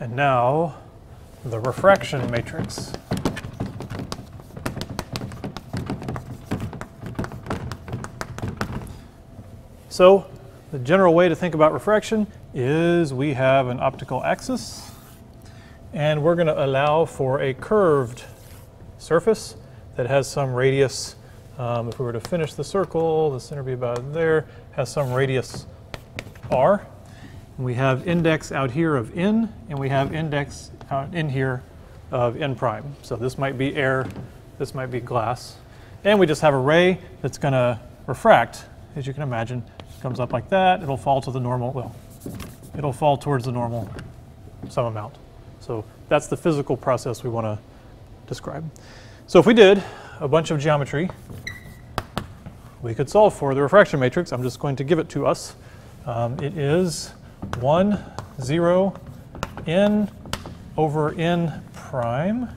And now the refraction matrix. So the general way to think about refraction is we have an optical axis and we're going to allow for a curved surface that has some radius. Um, if we were to finish the circle, the center be about there, has some radius r. And we have index out here of n, and we have index out in here of n prime. So this might be air, this might be glass. And we just have a ray that's going to refract, as you can imagine. It comes up like that, it'll fall to the normal, well, it'll fall towards the normal some amount. So that's the physical process we want to describe. So if we did a bunch of geometry, we could solve for the refraction matrix. I'm just going to give it to us. Um, it is 1, 0, n over n prime,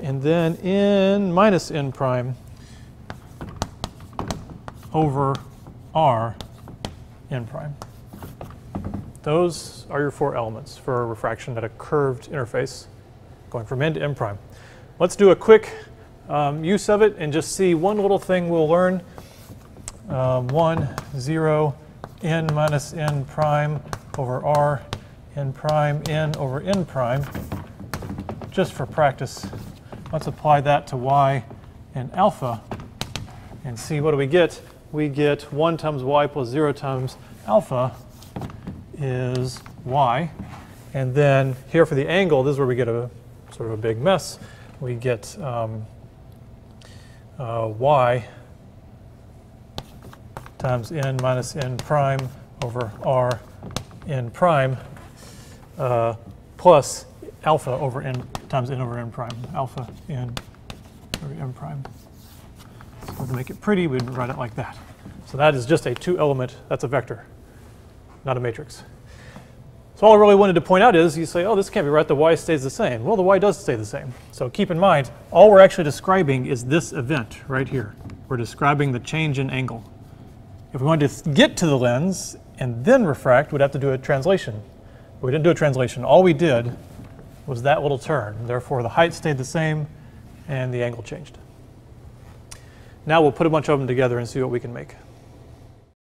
and then n minus n prime over r n prime. Those are your four elements for a refraction at a curved interface going from n to n prime. Let's do a quick um, use of it and just see one little thing we'll learn. Um, 1, 0, n minus n prime over r, n prime, n over n prime. Just for practice, let's apply that to y and alpha and see what do we get. We get 1 times y plus 0 times alpha is y. And then here for the angle, this is where we get a sort of a big mess. We get um, uh, y times n minus n prime over r n prime uh, plus alpha over n times n over n prime, alpha n over n prime. So to make it pretty, we'd write it like that. So that is just a two element, that's a vector, not a matrix. So all I really wanted to point out is you say, oh, this can't be right, the y stays the same. Well, the y does stay the same. So keep in mind, all we're actually describing is this event right here. We're describing the change in angle. If we wanted to get to the lens and then refract, we'd have to do a translation. But we didn't do a translation. All we did was that little turn. Therefore, the height stayed the same and the angle changed. Now we'll put a bunch of them together and see what we can make.